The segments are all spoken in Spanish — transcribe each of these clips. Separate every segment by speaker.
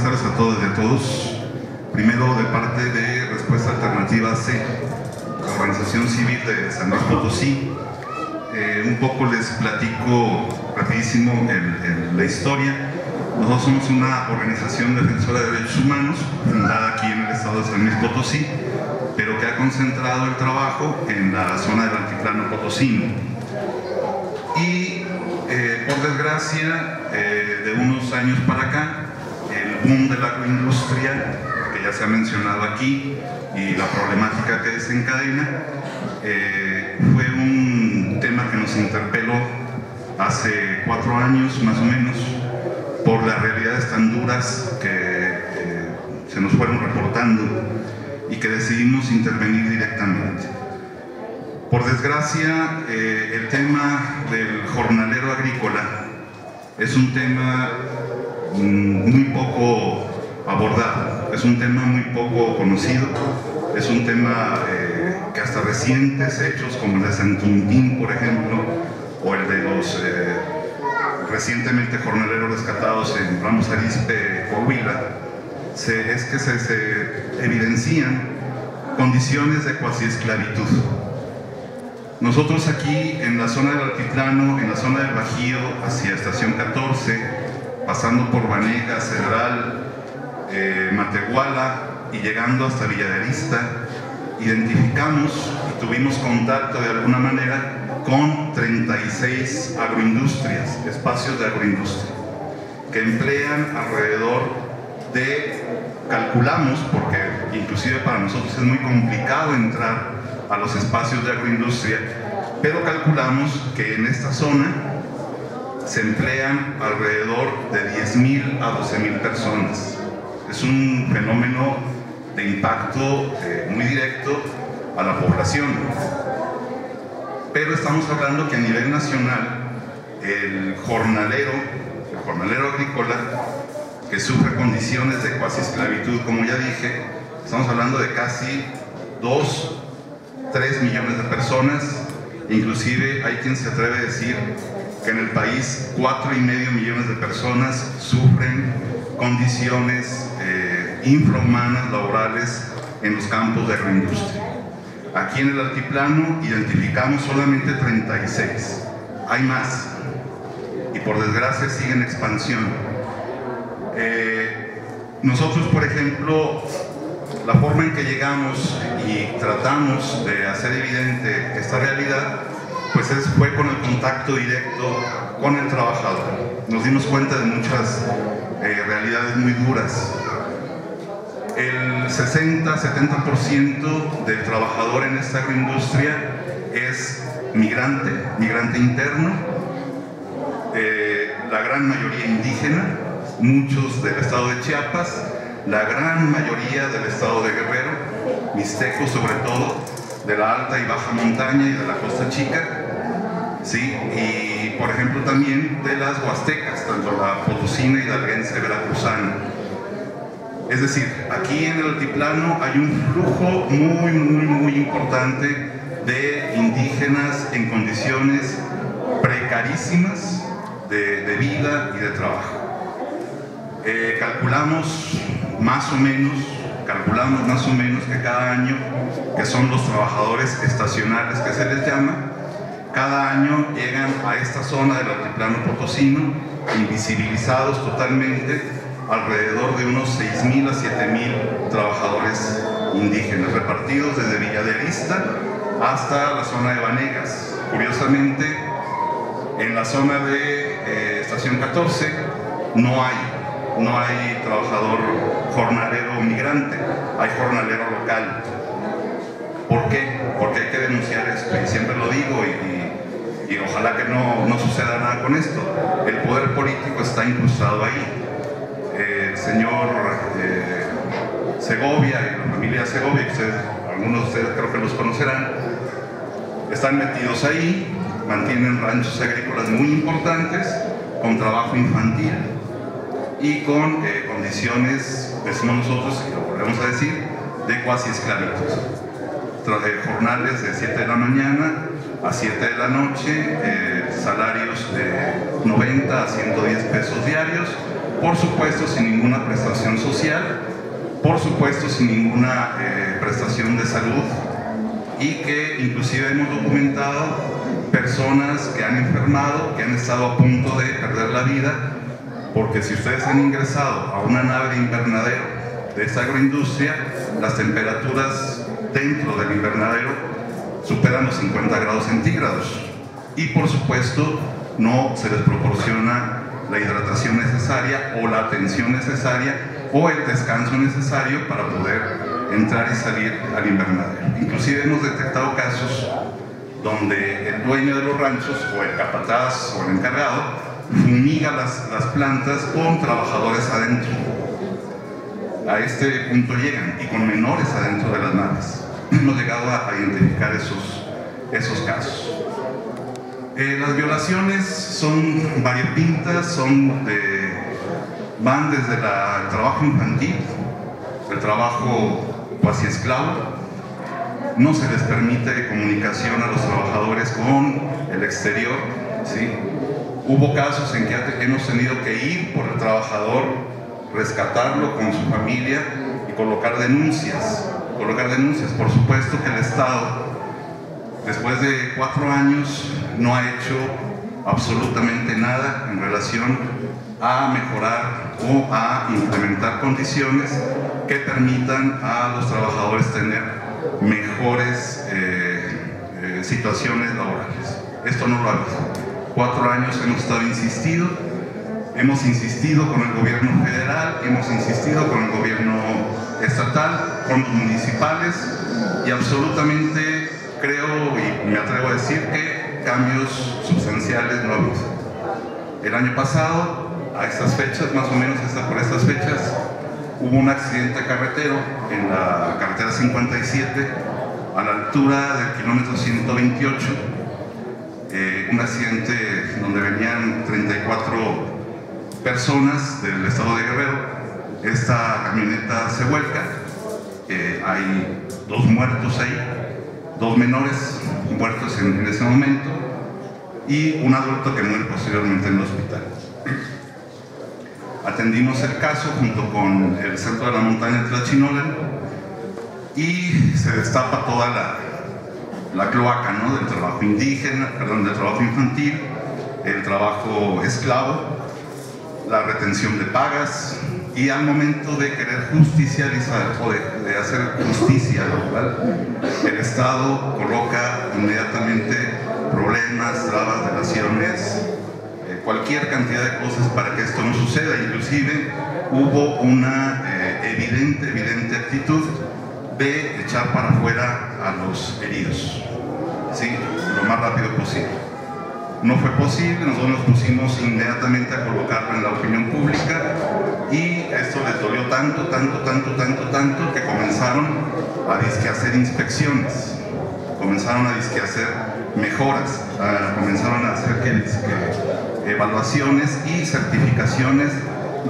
Speaker 1: buenas tardes a todos y a todos. Primero de parte de Respuesta Alternativa C, la organización civil de San Luis Potosí. Eh, un poco les platico rapidísimo la historia. Nosotros somos una organización defensora de derechos humanos, fundada aquí en el estado de San Luis Potosí, pero que ha concentrado el trabajo en la zona del altiplano potosino. Y eh, por desgracia, eh, de unos años para acá, el boom de la agroindustria, que ya se ha mencionado aquí, y la problemática que desencadena, eh, fue un tema que nos interpeló hace cuatro años más o menos por las realidades tan duras que se nos fueron reportando y que decidimos intervenir directamente. Por desgracia, el tema del jornalero agrícola es un tema Mm, muy poco abordado, es un tema muy poco conocido, es un tema eh, que hasta recientes hechos como el de San Quintín, por ejemplo, o el de los eh, recientemente jornaleros rescatados en Ramos Arispe, Coahuila, es que se, se evidencian condiciones de cuasi esclavitud. Nosotros aquí en la zona del altiplano, en la zona del Bajío, hacia Estación 14, pasando por Baneja, Cedral, eh, y llegando hasta Villaderista, identificamos y tuvimos contacto de alguna manera con 36 agroindustrias, espacios de agroindustria, que emplean alrededor de, calculamos, porque inclusive para nosotros es muy complicado entrar a los espacios de agroindustria, pero calculamos que en esta zona se emplean alrededor de 10.000 a 12.000 personas. Es un fenómeno de impacto eh, muy directo a la población. Pero estamos hablando que a nivel nacional el jornalero, el jornalero agrícola, que sufre condiciones de cuasi esclavitud, como ya dije, estamos hablando de casi 2, 3 millones de personas, inclusive hay quien se atreve a decir que en el país cuatro y medio millones de personas sufren condiciones eh, infrahumanas laborales en los campos de agroindustria. Aquí en el altiplano identificamos solamente 36. Hay más. Y por desgracia sigue en expansión. Eh, nosotros, por ejemplo, la forma en que llegamos y tratamos de hacer evidente esta realidad pues fue con el contacto directo con el trabajador. Nos dimos cuenta de muchas eh, realidades muy duras. El 60-70% del trabajador en esta agroindustria es migrante, migrante interno, eh, la gran mayoría indígena, muchos del estado de Chiapas, la gran mayoría del estado de Guerrero, mixtecos sobre todo, de la alta y baja montaña y de la costa chica, ¿sí? y por ejemplo también de las huastecas, tanto la potosina, hidalguense, veracruzana. Es decir, aquí en el altiplano hay un flujo muy, muy, muy importante de indígenas en condiciones precarísimas de, vida y de trabajo. Eh, calculamos más o menos, calculamos más o menos que cada año, que son los trabajadores estacionales que se les llama, cada año llegan a esta zona del altiplano potosino, invisibilizados totalmente, alrededor de unos 6.000 a 7.000 trabajadores indígenas, repartidos desde Villa de Arista hasta la zona de Vanegas. Curiosamente, en la zona de eh, Estación 14 no hay, no hay trabajador jornalero migrante, hay jornalero local. ¿Por qué? Porque hay que denunciar esto, y siempre lo digo, y ojalá que no, no, suceda nada con esto. El poder político está incrustado ahí. el señor eh, Segovia y la familia Segovia, algunos de ustedes creo que los conocerán, están metidos ahí, mantienen ranchos agrícolas muy importantes, con trabajo infantil y con eh, condiciones, decimos nosotros, y lo volvemos a decir, de cuasi esclavitud. Jornales de 7 de la mañana a 7 de la noche, eh, salarios de 90 a 110 pesos diarios, por supuesto sin ninguna prestación social, por supuesto sin ninguna eh, prestación de salud y que inclusive hemos documentado personas que han enfermado, que han estado a punto de perder la vida, porque si ustedes han ingresado a una nave de invernadero de esa agroindustria, las temperaturas dentro del invernadero superan los 50 grados centígrados y por supuesto no se les proporciona la hidratación necesaria o la atención necesaria o el descanso necesario para poder entrar y salir al invernadero. Inclusive hemos detectado casos donde el dueño de los ranchos o el capataz o el encargado fumiga las, las plantas con trabajadores adentro. A este punto llegan y con menores adentro de las naves. Hemos llegado a, identificar esos, esos casos. Eh, las violaciones son variopintas, son van desde el trabajo infantil, el trabajo cuasi esclavo, no se les permite comunicación a los trabajadores con el exterior, ¿sí? Hubo casos en que hemos tenido que ir por el trabajador, rescatarlo con su familia y colocar denuncias. Colocar denuncias. Por supuesto que el Estado, después de cuatro años, no ha hecho absolutamente nada en relación a mejorar o a implementar condiciones que permitan a los trabajadores tener mejores eh, eh, situaciones laborales. Esto no lo ha visto cuatro años hemos estado insistido, hemos insistido con el gobierno federal, hemos insistido con el gobierno estatal, con los municipales y absolutamente creo y me atrevo a decir que cambios sustanciales no ha habido. El año pasado, a estas fechas, más o menos hasta por estas fechas, hubo un accidente carretero en la carretera 57 a la altura del kilómetro 128 eh, un accidente donde venían 34 personas del estado de Guerrero. Esta camioneta se vuelca, eh, hay dos muertos ahí, dos menores muertos en, ese momento y un adulto que muere posteriormente en el hospital. Atendimos el caso junto con el Centro de la Montaña de Tlachinolan y se destapa toda la, la cloaca ¿no? del trabajo indígena, perdón, del trabajo infantil, el trabajo esclavo, la retención de pagas y al momento de querer justicializar o de, hacer justicia el Estado coloca inmediatamente problemas, trabas, relaciones, eh, cualquier cantidad de cosas para que esto no suceda. Inclusive hubo una eh, evidente, evidente actitud de echar para afuera a los heridos, ¿sí? lo más rápido posible. No fue posible, nosotros nos pusimos inmediatamente a colocarlo en la opinión pública y esto les dolió tanto, tanto, tanto, tanto, tanto que comenzaron a disque hacer inspecciones, comenzaron a disque hacer mejoras, comenzaron a hacer evaluaciones y certificaciones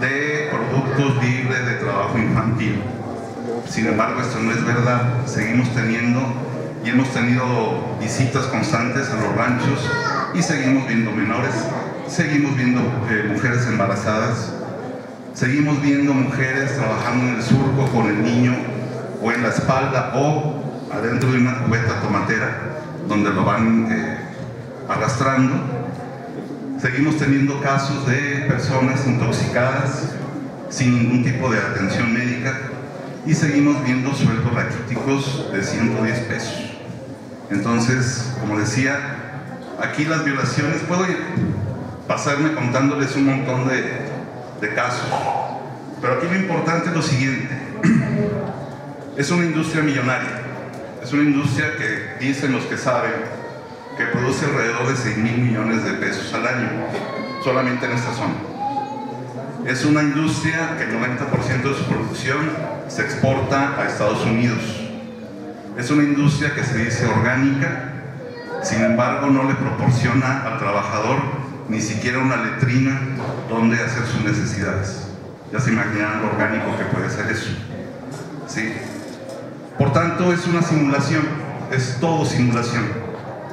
Speaker 1: de productos libres de trabajo infantil. Sin embargo, esto no es verdad. Seguimos teniendo y hemos tenido visitas constantes a los ranchos y seguimos viendo menores, seguimos viendo eh, mujeres embarazadas, seguimos viendo mujeres trabajando en el surco con el niño o en la espalda o adentro de una cubeta tomatera donde lo van eh, arrastrando. Seguimos teniendo casos de personas intoxicadas sin ningún tipo de atención médica y seguimos viendo sueldos raquíticos de 110 pesos. Entonces, como decía, aquí las violaciones, puedo pasarme contándoles un montón de, de casos, pero aquí lo importante es lo siguiente, es una industria millonaria, es una industria que dicen los que saben que produce alrededor de 6 mil millones de pesos al año, solamente en esta zona. Es una industria que el 90% de su producción se exporta a Estados Unidos. Es una industria que se dice orgánica, sin embargo no le proporciona al trabajador ni siquiera una letrina donde hacer sus necesidades. Ya se imaginan lo orgánico que puede ser eso. ¿Sí? Por tanto, es una simulación, es todo simulación.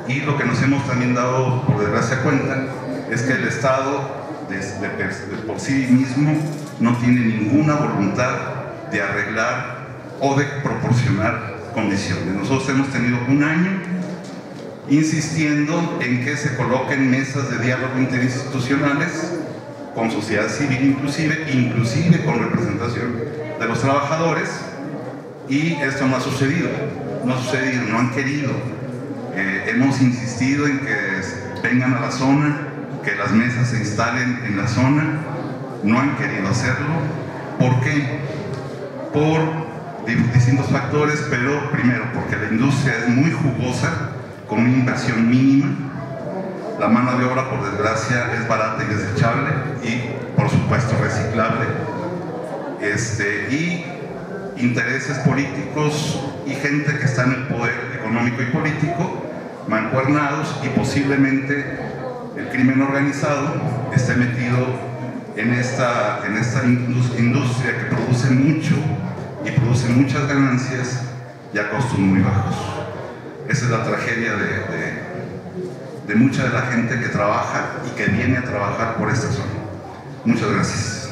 Speaker 1: Y lo que nos hemos también dado, por desgracia, cuenta, es que el Estado de, por sí mismo no tiene ninguna voluntad de arreglar o de proporcionar condiciones. Nosotros hemos tenido un año insistiendo en que se coloquen mesas de diálogo interinstitucionales con sociedad civil inclusive, inclusive con representación de los trabajadores, y esto no ha sucedido, no ha sucedido, no han querido. Eh, hemos insistido en que vengan a la zona, que las mesas se instalen en la zona, no han querido hacerlo. ¿Por qué? Por distintos factores, pero primero porque la industria es muy jugosa, con una inversión mínima, la mano de obra por desgracia es barata y desechable y por supuesto reciclable, este, y intereses políticos y gente que está en el poder económico y político mancuernados y posiblemente el crimen organizado esté metido en esta, en esta industria que produce mucho y produce muchas ganancias y a costos muy bajos. Esa es la tragedia de, de mucha de la gente que trabaja y que viene a trabajar por esta zona. Muchas gracias.